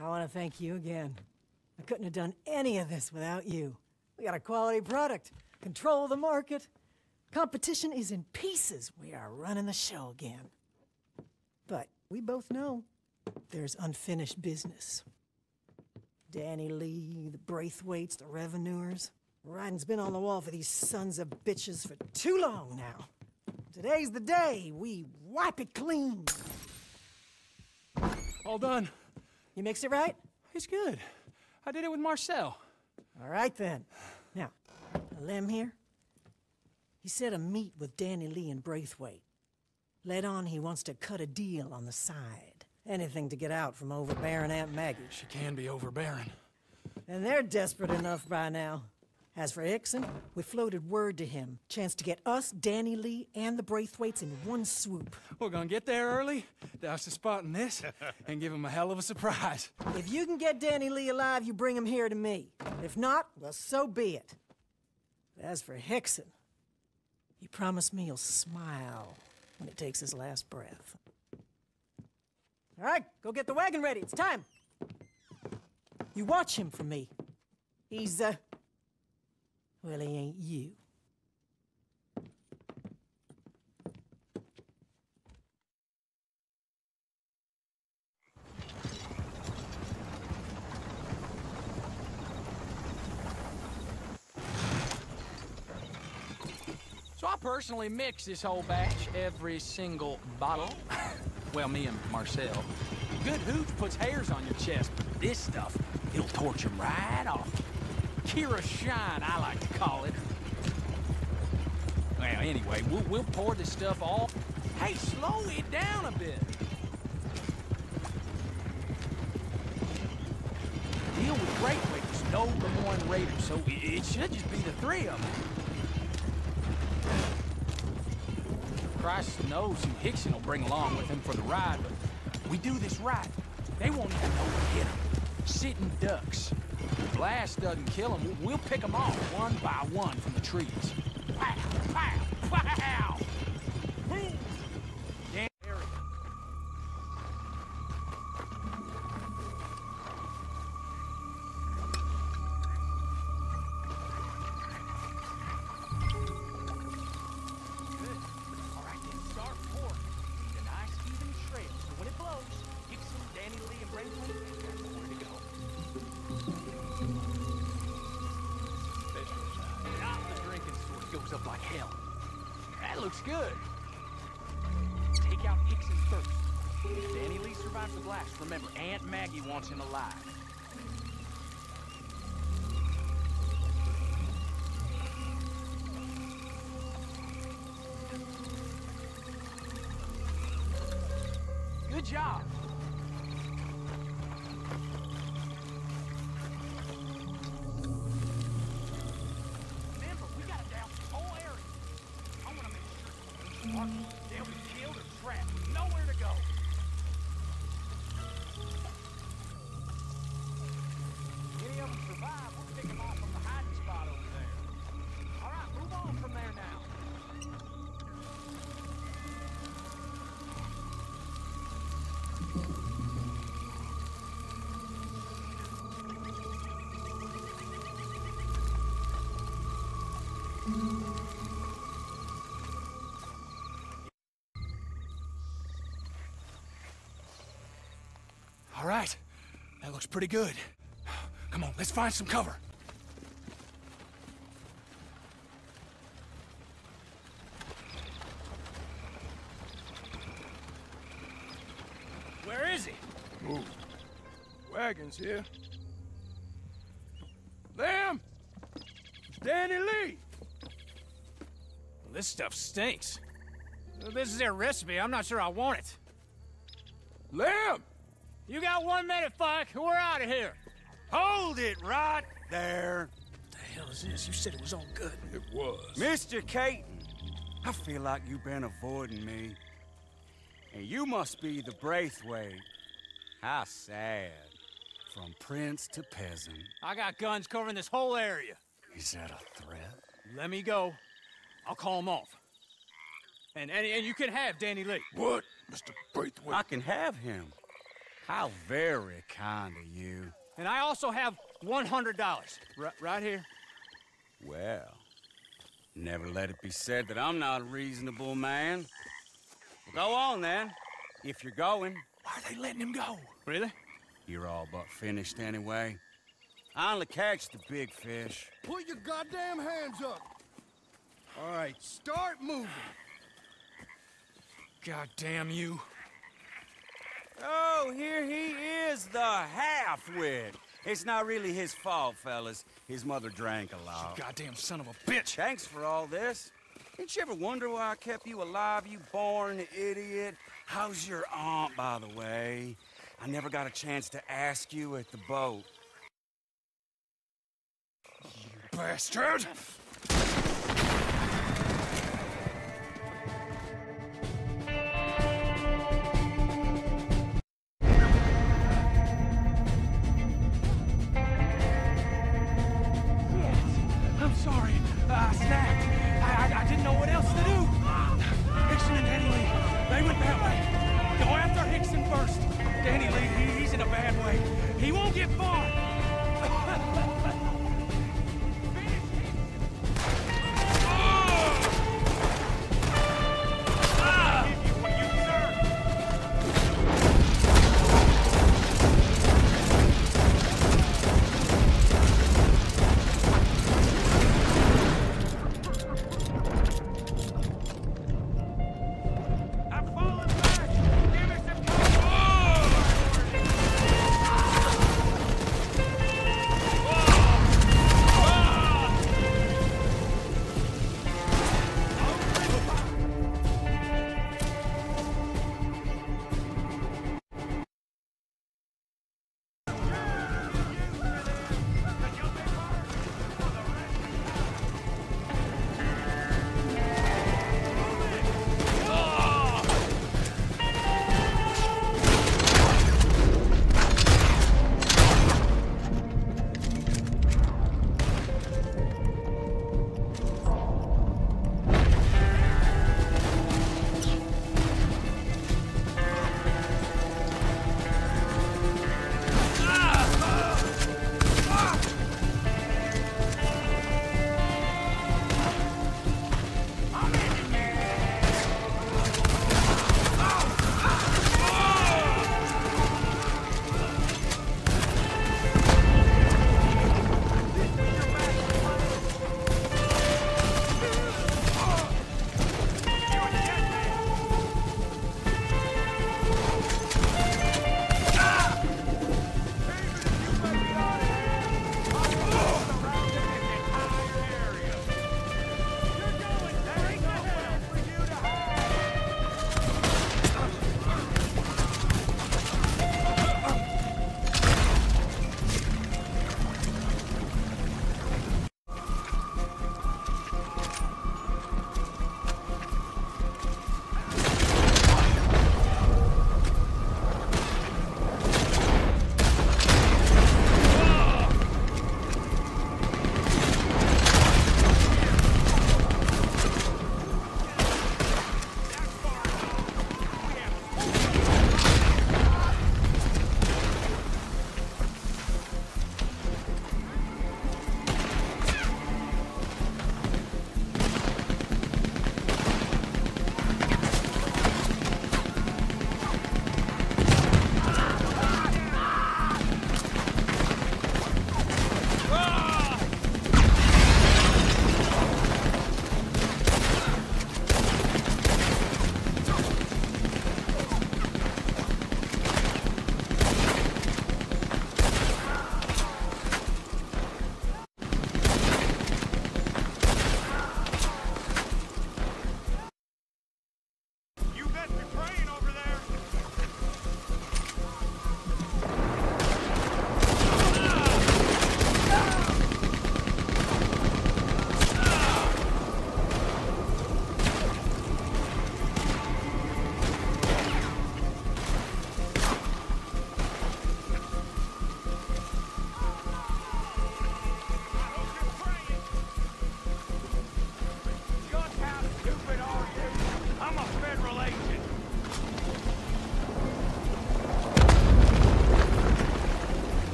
I want to thank you again. I couldn't have done any of this without you. We got a quality product, control the market. Competition is in pieces. We are running the show again. But we both know there's unfinished business. Danny Lee, the Braithwaites, the Revenuers. Writing's been on the wall for these sons of bitches for too long now. Today's the day we wipe it clean. All done. You mixed it right? It's good. I did it with Marcel. All right then. Now, Lem here, he said a meet with Danny Lee and Braithwaite. Let on he wants to cut a deal on the side. Anything to get out from overbearing Aunt Maggie. She can be overbearing. And they're desperate enough by now. As for Hickson, we floated word to him. Chance to get us, Danny Lee, and the Braithwaites in one swoop. We're gonna get there early, douse the spot in this, and give him a hell of a surprise. If you can get Danny Lee alive, you bring him here to me. If not, well, so be it. As for Hickson, he promised me he'll smile when he takes his last breath. All right, go get the wagon ready. It's time. You watch him for me. He's, uh, well, he ain't you. So I personally mix this whole batch, every single bottle. well, me and Marcel. Good hooch puts hairs on your chest, but this stuff, it'll torch torch 'em right off. Kira Shine, I like to call it. Well, anyway, we'll, we'll pour this stuff off. Hey, slow it down a bit. Deal with Braithwaite's no Lemoyne Raiders, so it, it should just be the three of them. Christ knows who Hickson will bring along with him for the ride, but we do this right. They won't even know we hit them. Sitting ducks. If blast doesn't kill them, we'll pick them off one by one from the trees. Looks good. Take out Hickson first. If Danny Lee survives the blast, remember, Aunt Maggie wants him alive. Good job. All right. That looks pretty good. Come on, let's find some cover. Where is he? Move. Wagons here. Lamb! Danny Lee! This stuff stinks. This is their recipe. I'm not sure I want it. Lamb! You got one minute, Fuck. We're out of here. Hold it right there. What The hell is this? You said it was all good. It was. Mr. Caton, I feel like you've been avoiding me. And you must be the Braithwaite. How sad. From prince to peasant. I got guns covering this whole area. Is that a threat? Let me go. I'll call him off. And, and, and you can have Danny Lee. What, Mr. Braithwaite? I can have him. How very kind of you. And I also have $100. Right, right here. Well, never let it be said that I'm not a reasonable man. Well, go on then, if you're going. Why are they letting him go? Really? You're all but finished anyway. I only catch the big fish. Put your goddamn hands up. All right, start moving. Goddamn you. Oh, here he is, the half-wit. It's not really his fault, fellas. His mother drank a lot. Goddamn son of a bitch. Thanks for all this. Didn't you ever wonder why I kept you alive, you born idiot? How's your aunt, by the way? I never got a chance to ask you at the boat. You Bastard!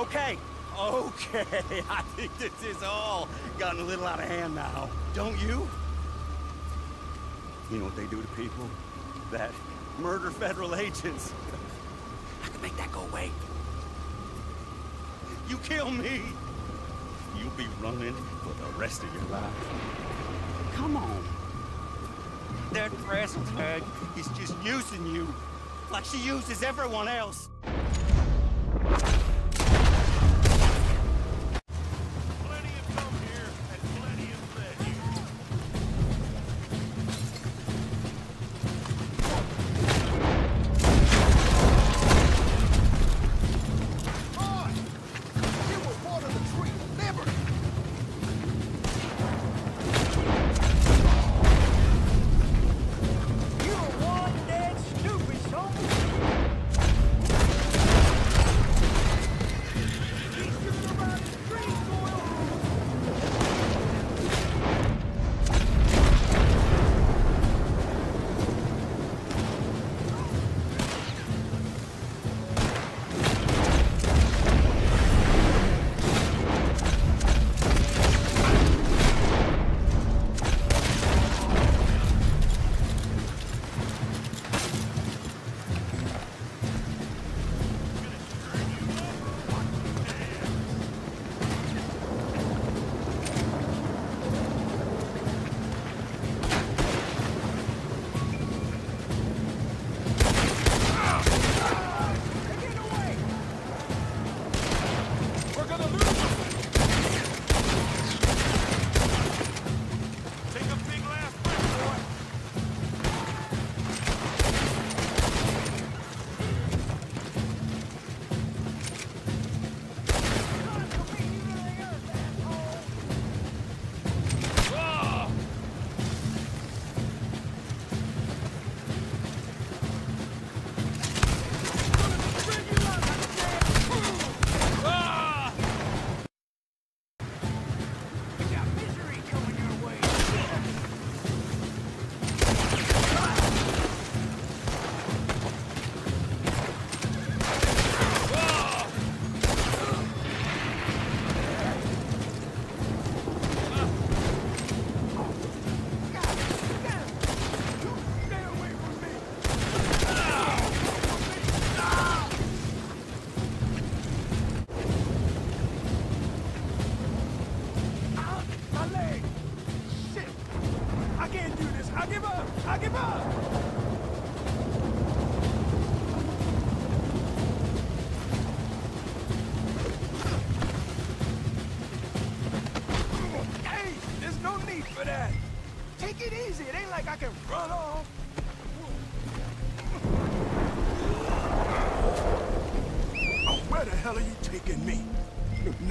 Okay, okay. I think this is all gotten a little out of hand now. Don't you? You know what they do to people that murder federal agents? I can make that go away. You kill me, you'll be running for the rest of your life. Come on. That frazzle tag is just using you like she uses everyone else.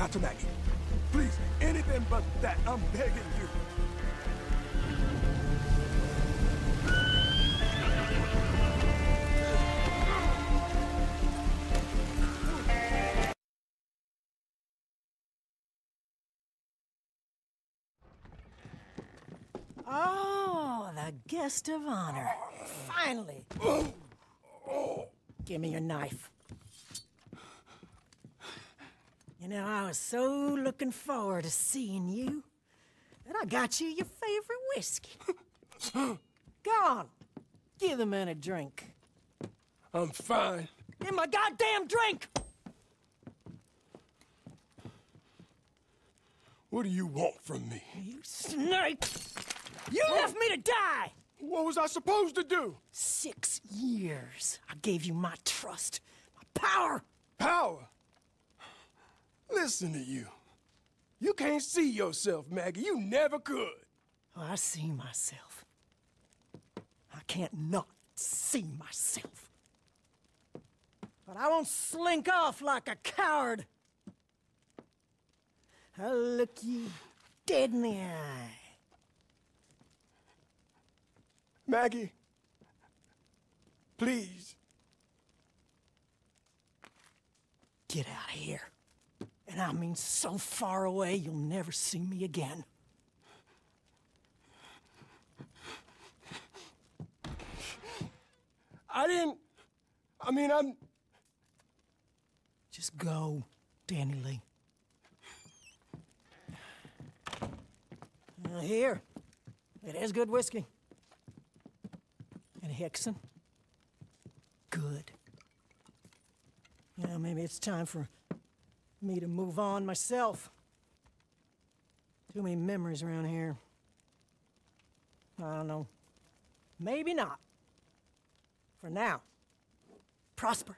Not to Maggie. Please, anything but that. I'm begging you. Oh, the guest of honor. Finally. Oh. Give me your knife. You know, I was so looking forward to seeing you. And I got you your favorite whiskey. Go on. Give the man a drink. I'm fine. Give my goddamn drink! What do you want from me? You snake! You left me to die! What was I supposed to do? Six years. I gave you my trust, my power. Power. Listen to you. You can't see yourself, Maggie. You never could. Oh, I see myself. I can't not see myself. But I won't slink off like a coward. I'll look you dead in the eye. Maggie, please. Get out of here. And I mean so far away you'll never see me again. I didn't. I mean, I'm. Just go. Danny Lee. Uh, here, it is good whiskey. And Hickson, good. Yeah, maybe it's time for me to move on myself. Too many memories around here. I don't know. Maybe not. For now, prosper.